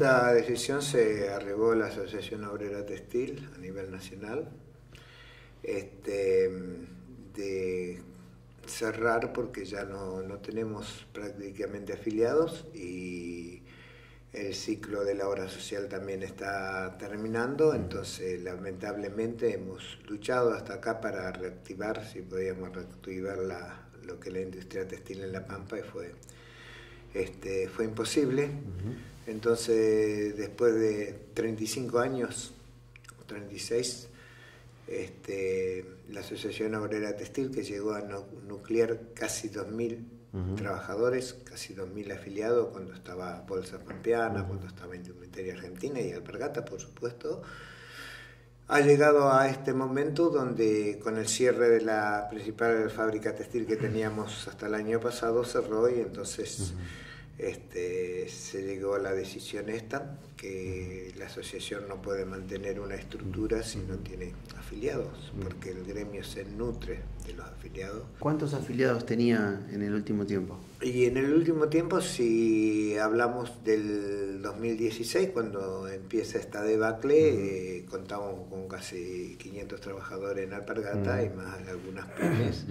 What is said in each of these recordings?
esta decisión se arribó la Asociación Obrera Textil a nivel nacional este, de cerrar porque ya no, no tenemos prácticamente afiliados y el ciclo de la obra social también está terminando, entonces lamentablemente hemos luchado hasta acá para reactivar, si podíamos reactivar la, lo que la industria textil en La Pampa y fue, este, fue imposible. Entonces, después de 35 años, 36, este, la Asociación Obrera Textil, que llegó a nuclear casi 2.000 trabajadores, casi 2.000 afiliados, cuando estaba Bolsa Pampeana, cuando estaba Indumentaria Argentina y Alpargata, por supuesto, ha llegado a este momento donde con el cierre de la principal fábrica textil que teníamos hasta el año pasado cerró y entonces este, se llegó a la decisión esta, que la asociación no puede mantener una estructura si no tiene afiliados, porque el gremio se nutre de los afiliados. ¿Cuántos afiliados tenía en el último tiempo? Y en el último tiempo, si hablamos del 2016, cuando empieza esta debacle, eh, contamos con casi 500 trabajadores en Alpargata y más algunas pymes.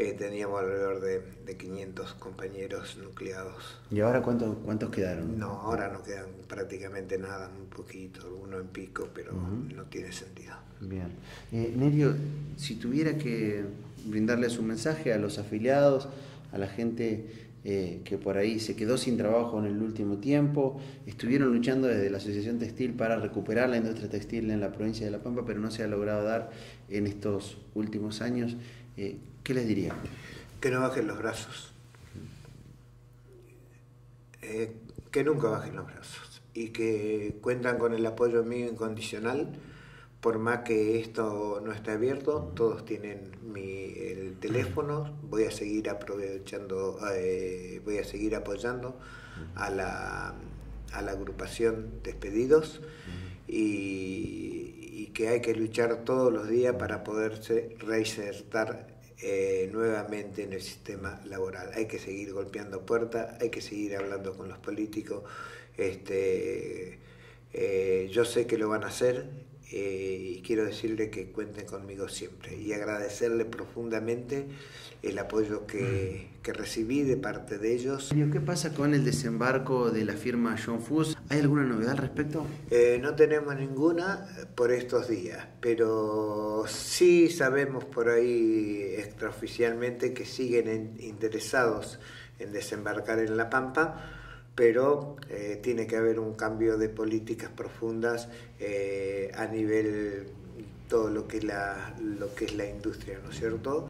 Eh, teníamos alrededor de, de, 500 compañeros nucleados. ¿Y ahora cuántos, cuántos quedaron? No, ahora no quedan prácticamente nada, un poquito, alguno en pico, pero no tiene sentido. Bien. Eh, Nerio, si tuviera que brindarles un mensaje a los afiliados, a la gente eh, que por ahí se quedó sin trabajo en el último tiempo, estuvieron luchando desde la Asociación Textil para recuperar la industria textil en la provincia de La Pampa, pero no se ha logrado dar en estos últimos años. Eh, ¿Qué les diría? Que no bajen los brazos. Eh, que nunca bajen los brazos. Y que cuentan con el apoyo mío incondicional. Por más que esto no esté abierto, todos tienen mi, el teléfono. Voy a seguir aprovechando, eh, voy a seguir apoyando a la, a la agrupación Despedidos. Y, y que hay que luchar todos los días para poderse reinsertar eh, nuevamente en el sistema laboral. Hay que seguir golpeando puertas, hay que seguir hablando con los políticos. Este, eh, yo sé que lo van a hacer eh, y quiero decirle que cuenten conmigo siempre y agradecerle profundamente el apoyo que, que, recibí de parte de ellos. ¿Qué pasa con el desembarco de la firma John Fuss? ¿Hay alguna novedad al respecto? Eh, no tenemos ninguna por estos días, pero sí sabemos por ahí extraoficialmente que siguen interesados en desembarcar en La Pampa pero eh, tiene que haber un cambio de políticas profundas eh, a nivel todo lo que, la, lo que es la industria, ¿no es cierto?